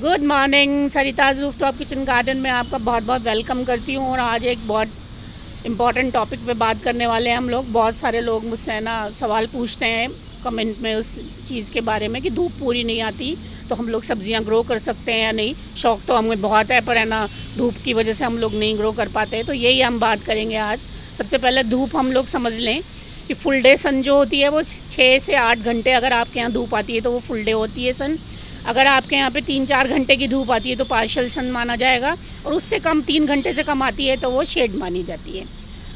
Good morning Sarita's rooftop kitchen garden में आपका बहुत बहुत वेलकम करती हूँ और आज एक बहुत इंपॉर्टेंट टॉपिक पे बात करने वाले हैं हम लोग। बहुत सारे लोग मुझसे ना सवाल पूछते हैं कमेंट में उस चीज़ के बारे में कि धूप पूरी नहीं आती तो हम लोग सब्ज़ियाँ ग्रो कर सकते हैं या नहीं। शौक़ तो हमें बहुत है पर है ना धूप की वजह से हम लोग नहीं ग्रो कर पाते तो यही हम बात करेंगे आज। सबसे पहले धूप हम लोग समझ लें कि फुल डे सन जो होती है वो छः से आठ घंटे अगर आपके यहाँ धूप आती है तो वो फुल डे होती है सन अगर आपके यहाँ पे तीन चार घंटे की धूप आती है तो पार्शल सन माना जाएगा, और उससे कम, तीन घंटे से कम आती है तो वो शेड मानी जाती है।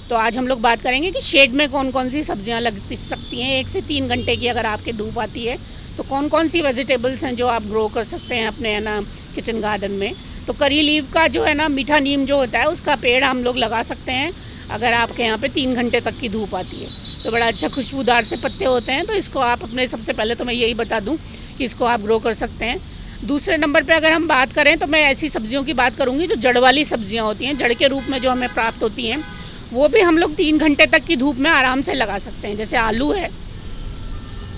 तो आज हम लोग बात करेंगे कि शेड में कौन कौन सी सब्ज़ियाँ लग सकती हैं, एक से तीन घंटे की अगर आपके धूप आती है तो कौन कौन सी वेजिटेबल्स हैं जो आप ग्रो कर सकते हैं अपने, है ना किचन गार्डन में। तो करी लीव का जो है ना, मीठा नीम जो होता है, उसका पेड़ हम लोग लगा सकते हैं, अगर आपके यहाँ पे तीन घंटे तक की धूप आती है। तो बड़ा अच्छा खुशबूदार से पत्ते होते हैं तो इसको आप अपने, सबसे पहले तो मैं यही बता दूँ कि इसको आप ग्रो कर सकते हैं। दूसरे नंबर पे अगर हम बात करें तो मैं ऐसी सब्जियों की बात करूँगी जो जड़ वाली सब्ज़ियाँ होती हैं, जड़ के रूप में जो हमें प्राप्त होती हैं, वो भी हम लोग तीन घंटे तक की धूप में आराम से लगा सकते हैं। जैसे आलू है।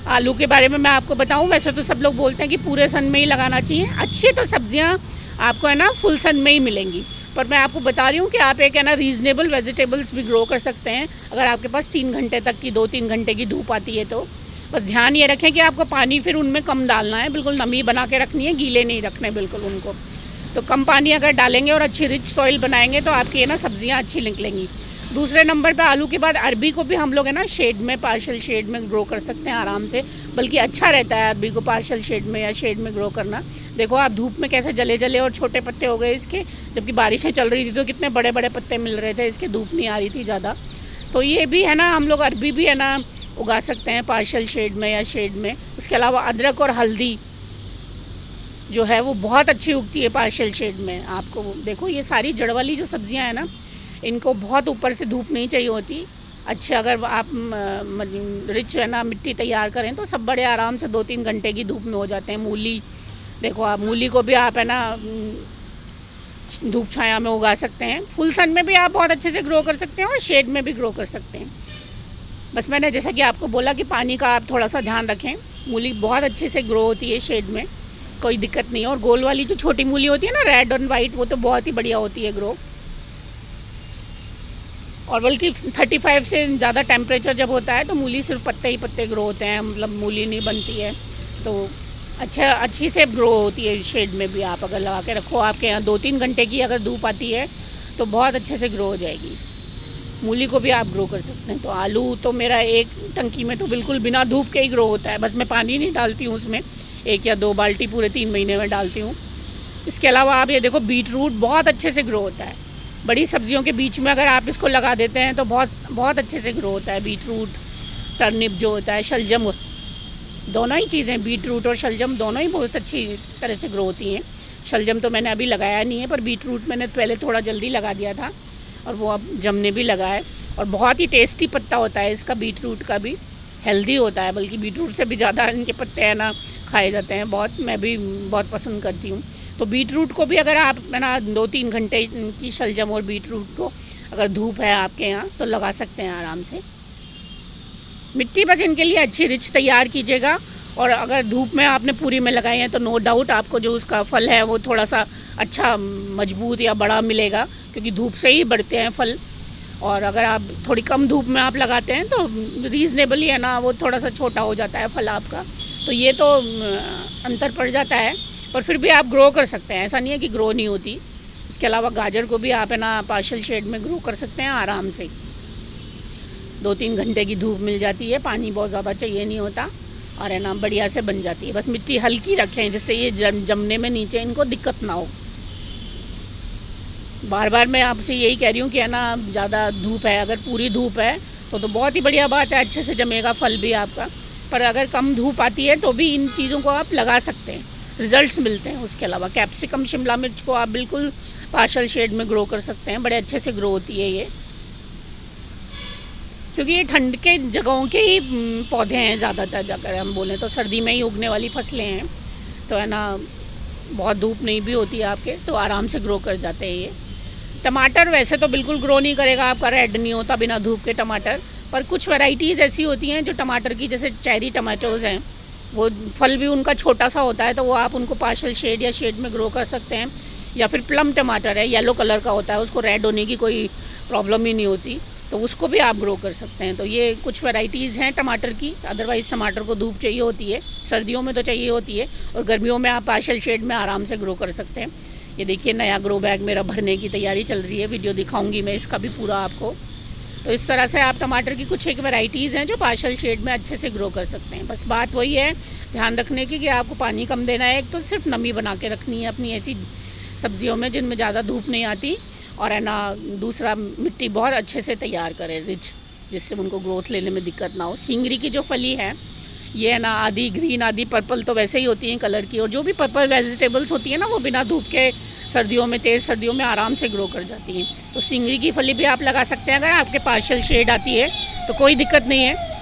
आलू के बारे में मैं आपको बताऊँ, वैसे तो सब लोग बोलते हैं कि पूरे सन में ही लगाना चाहिए। अच्छी तो सब्ज़ियाँ आपको है ना फुल सन में ही मिलेंगी। पर मैं आपको बता रही हूँ कि आप एक है ना रीज़नेबल वेजिटेबल्स भी ग्रो कर सकते हैं। अगर आपके पास तीन घंटे तक की दो तीन घंटे की धूप आती है तो। बस ध्यान ये रखें कि आपको पानी फिर उनमें कम डालना है। बिल्कुल नमी बना के रखनी है, गीले नहीं रखने बिल्कुल उनको। तो कम पानी अगर डालेंगे और अच्छी रिच सॉइल बनाएँगे तो आपकी है ना सब्ज़ियाँ अच्छी निकलेंगी। दूसरे नंबर पे आलू के बाद अरबी को भी हम लोग है ना शेड में पार्शल शेड में ग्रो कर सकते हैं आराम से। बल्कि अच्छा रहता है अरबी को पार्शल शेड में या शेड में ग्रो करना। देखो आप धूप में कैसे जले जले और छोटे पत्ते हो गए इसके, जबकि बारिशें चल रही थी तो कितने बड़े बड़े पत्ते मिल रहे थे, इसके धूप नहीं आ रही थी ज़्यादा। तो ये भी है ना, हम लोग अरबी भी है ना उगा सकते हैं पार्शल शेड में या शेड में। उसके अलावा अदरक और हल्दी जो है वो बहुत अच्छी उगती है पार्शल शेड में। आपको देखो, ये सारी जड़ वाली जो सब्ज़ियाँ हैं ना, इनको बहुत ऊपर से धूप नहीं चाहिए होती। अच्छे अगर आप रिच है ना, मिट्टी तैयार करें तो सब बड़े आराम से दो तीन घंटे की धूप में हो जाते हैं। मूली, देखो आप, मूली को भी आप है ना, धूप छाया में उगा सकते हैं। फुल सन में भी आप बहुत अच्छे से ग्रो कर सकते हैं और शेड में भी ग्रो कर सकते हैं। बस मैंने जैसा कि आपको बोला कि पानी का आप थोड़ा सा ध्यान रखें। मूली बहुत अच्छे से ग्रो होती है शेड में, कोई दिक्कत नहीं। है और गोल वाली जो छोटी मूली होती है ना रेड और वाइट वो तो बहुत ही बढ़िया होती है ग्रो और बल्कि 35 से ज़्यादा टेम्परेचर जब होता है तो मूली सिर्फ़ पत्ते ही पत्ते ग्रो होते हैं। मतलब मूली नहीं बनती है तो अच्छा अच्छी से ग्रो होती है शेड में भी आप अगर लगा के रखो। आपके यहाँ दो तीन घंटे की अगर धूप आती है तो बहुत अच्छे से ग्रो हो जाएगी। मूली को भी आप ग्रो कर सकते हैं। तो आलू तो मेरा एक टंकी में तो बिल्कुल बिना धूप के ही ग्रो होता है। बस मैं पानी नहीं डालती हूँ उसमें। एक या दो बाल्टी पूरे तीन महीने में डालती हूँ। इसके अलावा आप ये देखो बीट रूट बहुत अच्छे से ग्रो होता है। बड़ी सब्जियों के बीच में अगर आप इसको लगा देते हैं तो बहुत बहुत अच्छे से ग्रो होता है। बीट रूट टर्निप जो होता है, शलजम, दोनों ही चीज़ें बीट रूट और शलजम दोनों ही बहुत अच्छी तरह से ग्रो होती हैं। शलजम तो मैंने अभी लगाया नहीं है, पर बीट रूट मैंने पहले थोड़ा जल्दी लगा दिया था। और वो अब जमने भी लगा है और बहुत ही टेस्टी पत्ता होता है इसका बीट रूट का भी। हेल्दी होता है, बल्कि बीट रूट से भी ज़्यादा इनके पत्ते है ना, खाए जाते हैं। बहुत, मैं भी बहुत पसंद करती हूँ। तो बीट रूट को भी अगर आप, है ना दो तीन घंटे की शलजम और बीट रूट को अगर धूप है आपके यहाँ तो लगा सकते हैं आराम से। मिट्टी बस इनके लिए अच्छी रिच तैयार कीजिएगा। और अगर धूप में आपने पूरी में लगाई है तो नो डाउट आपको जो उसका फल है, वो थोड़ा सा अच्छा मज़बूत या बड़ा मिलेगा, क्योंकि धूप से ही बढ़ते हैं फल। और अगर आप थोड़ी कम धूप में आप लगाते हैं तो रीज़नेबली है ना, वो थोड़ा सा छोटा हो जाता है फल आपका। तो ये तो अंतर पड़ जाता है, पर फिर भी आप ग्रो कर सकते हैं। ऐसा नहीं है कि ग्रो नहीं होती। इसके अलावा गाजर को भी आप है ना पार्शल शेड में ग्रो कर सकते हैं आराम से। दो तीन घंटे की धूप मिल जाती है, पानी बहुत ज़्यादा चाहिए नहीं होता। और है ना, बढ़िया से बन जाती है। बस मिट्टी हल्की रखें, जिससे ये जम, जमने में नीचे इनको दिक्कत ना हो। बार बार मैं आपसे यही कह रही हूँ कि है ना, ज़्यादा धूप है, अगर पूरी धूप है तो तो बहुत ही बढ़िया बात है, अच्छे से जमेगा फल भी आपका। पर अगर कम धूप आती है तो भी इन चीज़ों को आप लगा सकते हैं, रिजल्ट्स मिलते हैं उसके अलावा। कैप्सिकम, शिमला मिर्च को आप बिल्कुल पार्शल शेड में ग्रो कर सकते हैं, बड़े अच्छे से ग्रो होती है ये। क्योंकि ये ठंड के जगहों के ही पौधे हैं ज़्यादातर अगर हम बोलें तो सर्दी में ही उगने वाली फ़सलें हैं। तो है ना, बहुत धूप नहीं भी होती है आपके तो आराम से ग्रो कर जाते हैं ये। टमाटर वैसे तो बिल्कुल ग्रो नहीं करेगा, आपका रेड नहीं होता बिना धूप के टमाटर। पर कुछ वैराइटीज़ ऐसी होती हैं जो टमाटर की, जैसे चेरी टमाटोज़ हैं, वो फल भी उनका छोटा सा होता है तो वो आप उनको पार्शल शेड या शेड में ग्रो कर सकते हैं। या फिर प्लम टमाटर है येलो कलर का होता है, उसको रेड होने की कोई प्रॉब्लम ही नहीं होती। तो उसको भी आप ग्रो कर सकते हैं। तो ये कुछ वैरायटीज़ हैं टमाटर की। अदरवाइज़ टमाटर को धूप चाहिए होती है। सर्दियों में तो चाहिए होती है और गर्मियों में आप पार्शल शेड में आराम से ग्रो कर सकते हैं। ये देखिए नया ग्रो बैग मेरा भरने की तैयारी चल रही है। वीडियो दिखाऊँगी मैं इसका भी पूरा आपको। तो इस तरह से आप टमाटर की कुछ एक वैरायटीज़ हैं जो पार्शल शेड में अच्छे से ग्रो कर सकते हैं। बस बात वही है, ध्यान रखने की कि आपको पानी कम देना है। एक तो सिर्फ़ नमी बना के रखनी है अपनी ऐसी सब्जियों में जिनमें ज़्यादा धूप नहीं आती। और है ना, दूसरा मिट्टी बहुत अच्छे से तैयार करें रिच जिससे उनको ग्रोथ लेने में दिक्कत ना हो। सिंगरी की जो फली है, ये है ना, आधी ग्रीन आधी पर्पल तो वैसे ही होती हैं कलर की, और जो भी पर्पल वेजिटेबल्स होती हैं ना, वो बिना धूप के सर्दियों में, तेज़ सर्दियों में आराम से ग्रो कर जाती हैं। तो सिंगरी की फली भी आप लगा सकते हैं, अगर आपके पार्शल शेड आती है तो कोई दिक्कत नहीं है।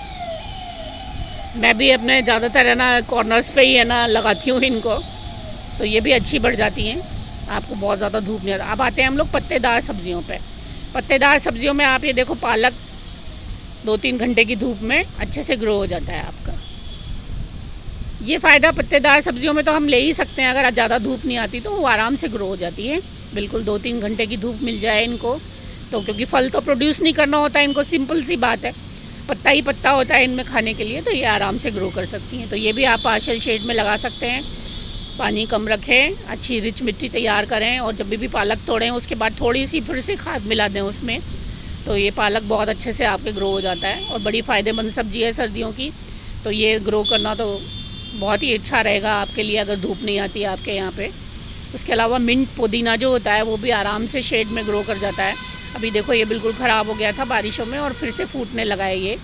मैं भी अपने ज़्यादातर है ना कॉर्नर्स पे ही है ना, लगाती हूँ इनको तो ये भी अच्छी बढ़ जाती हैं। आपको बहुत ज़्यादा धूप नहीं आता अब आते हैं हम लोग पत्तेदार सब्जियों पे। पत्तेदार सब्जियों में आप ये देखो, पालक दो तीन घंटे की धूप में अच्छे से ग्रो हो जाता है आपका। ये फ़ायदा पत्तेदार सब्जियों में तो हम ले ही सकते हैं, अगर ज़्यादा धूप नहीं आती तो वो आराम से ग्रो हो जाती है। बिल्कुल दो तीन घंटे की धूप मिल जाए इनको तो क्योंकि फल तो प्रोड्यूस नहीं करना होता है, इनको सिंपल सी बात है। पत्ता ही पत्ता होता है इनमें खाने के लिए तो ये आराम से ग्रो कर सकती हैं। तो ये भी आप पार्शल शेड में लगा सकते हैं। पानी कम रखें, अच्छी रिच मिट्टी तैयार करें और जब भी पालक तोड़ें, उसके बाद थोड़ी सी फिर से खाद मिला दें उसमें। तो ये पालक बहुत अच्छे से आपके ग्रो हो जाता है और बड़ी फ़ायदेमंद सब्ज़ी है सर्दियों की। तो ये ग्रो करना तो बहुत ही अच्छा रहेगा आपके लिए अगर धूप नहीं आती है आपके यहाँ पे। उसके अलावा मिंट पुदीना जो होता है, वो भी आराम से शेड में ग्रो कर जाता है। अभी देखो ये बिल्कुल ख़राब हो गया था बारिशों में और फिर से फूटने लगा है ये।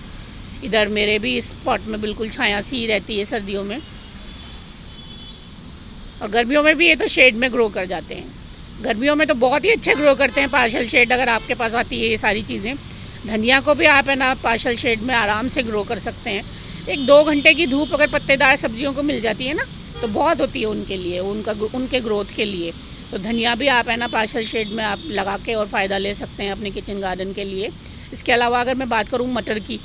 इधर मेरे भी इस पॉट में बिल्कुल छाया सी रहती है सर्दियों में। और गर्मियों में भी ये तो शेड में ग्रो कर जाते हैं। गर्मियों में तो बहुत ही अच्छे ग्रो करते हैं पार्शल शेड अगर आपके पास आती है ये सारी चीज़ें। धनिया को भी आप है ना पार्शल शेड में आराम से ग्रो कर सकते हैं। एक दो घंटे की धूप अगर पत्तेदार सब्जियों को मिल जाती है ना तो बहुत होती है उनके लिए, उनका उनके ग्रोथ के लिए। तो धनिया भी आप है ना पार्शल शेड में आप लगा के और फ़ायदा ले सकते हैं अपने किचन गार्डन के लिए। इसके अलावा अगर मैं बात करूँ मटर की,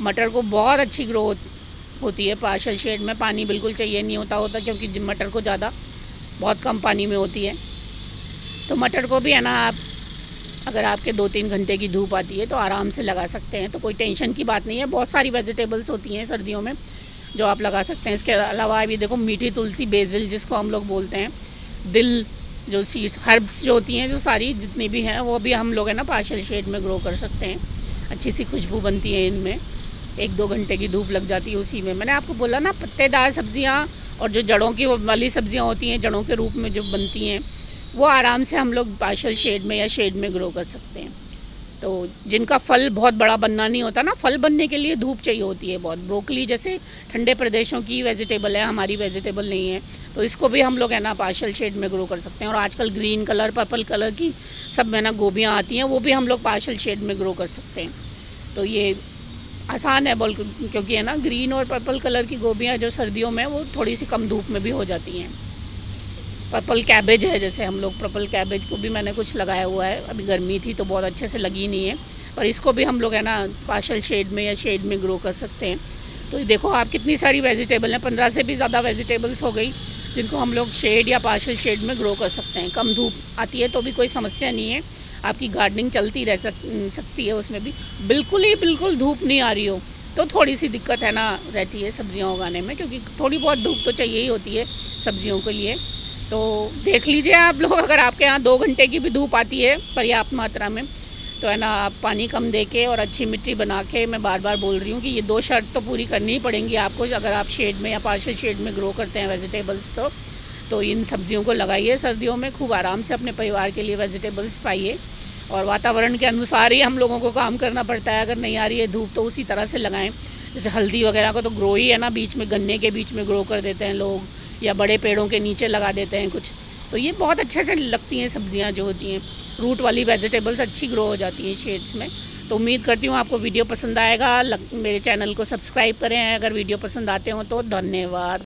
मटर को बहुत अच्छी ग्रोथ होती है। पार्शल शेड में पानी बिल्कुल चाहिए नहीं होता होता क्योंकि मटर को ज़्यादा बहुत कम पानी में होती है। तो मटर को भी है ना आप, अगर आपके दो तीन घंटे की धूप आती है तो आराम से लगा सकते हैं। तो कोई टेंशन की बात नहीं है। बहुत सारी वेजिटेबल्स होती हैं सर्दियों में जो आप लगा सकते हैं। इसके अलावा अभी देखो, मीठी तुलसी बेजिल जिसको हम लोग बोलते हैं, दिल जो सीड्स हर्ब्स जो होती हैं, जो सारी जितनी भी हैं, वो भी हम लोग है ना पार्शल शेड में ग्रो कर सकते हैं। अच्छी सी खुशबू बनती है इनमें। एक दो घंटे की धूप लग जाती है उसी में। मैंने आपको बोला ना, पत्तेदार सब्ज़ियाँ और जो जड़ों की वाली सब्ज़ियाँ होती हैं, जड़ों के रूप में जो बनती हैं, वो आराम से हम लोग पार्शल शेड में या शेड में ग्रो कर सकते हैं। तो जिनका फल बहुत बड़ा बनना नहीं होता ना, फल बनने के लिए धूप चाहिए होती है बहुत। ब्रोकली जैसे ठंडे प्रदेशों की वेजिटेबल है, हमारी वेजिटेबल नहीं है तो इसको भी हम लोग है ना पार्शल शेड में ग्रो कर सकते हैं। और आजकल ग्रीन कलर पर्पल कलर की सब है ना गोभियाँ आती हैं, वो भी हम लोग पार्शल शेड में ग्रो कर सकते हैं। तो ये आसान है बोल क्योंकि है ना ग्रीन और पर्पल कलर की गोभियाँ जो सर्दियों में, वो थोड़ी सी कम धूप में भी हो जाती हैं। पर्पल कैबेज है, जैसे हम लोग पर्पल कैबेज को भी मैंने कुछ लगाया हुआ है। अभी गर्मी थी तो बहुत अच्छे से लगी नहीं है, पर इसको भी हम लोग है ना पार्शल शेड में या शेड में ग्रो कर सकते हैं। तो देखो, आप कितनी सारी वेजिटेबल हैं, पंद्रह से भी ज़्यादा वेजिटेबल्स हो गई, जिनको हम लोग शेड या पार्शल शेड में ग्रो कर सकते हैं। कम धूप आती है तो भी कोई समस्या नहीं है। आपकी गार्डनिंग चलती रह सक, सकती है उसमें भी। बिल्कुल ही बिल्कुल धूप नहीं आ रही हो तो थोड़ी सी दिक्कत है ना रहती है सब्ज़ियाँ उगाने में क्योंकि थोड़ी बहुत धूप तो चाहिए ही होती है सब्जियों के लिए। तो देख लीजिए आप लोग अगर आपके यहाँ दो घंटे की भी धूप आती है पर्याप्त मात्रा में तो है ना आप पानी कम दे के और अच्छी मिट्टी बना के मैं बार बार बोल रही हूँ कि ये दो शर्त तो पूरी करनी ही पड़ेंगी आपको अगर आप शेड में या पार्शल शेड में ग्रो करते हैं वेजिटेबल्स तो। तो इन सब्जियों को लगाइए सर्दियों में खूब आराम से अपने परिवार के लिए वेजिटेबल्स पाइए। और वातावरण के अनुसार ही हम लोगों को काम करना पड़ता है। अगर नहीं आ रही है धूप तो उसी तरह से लगाएँ। जैसे हल्दी वगैरह को तो ग्रो ही है ना, बीच में गन्ने के बीच में ग्रो कर देते हैं लोग, या बड़े पेड़ों के नीचे लगा देते हैं कुछ। तो ये बहुत अच्छे से लगती हैं सब्ज़ियाँ जो होती हैं। रूट वाली वेजिटेबल्स अच्छी ग्रो हो जाती हैं शेड्स में। तो उम्मीद करती हूँ आपको वीडियो पसंद आएगा। मेरे चैनल को सब्सक्राइब करें। अगर वीडियो पसंद आते हो तो धन्यवाद।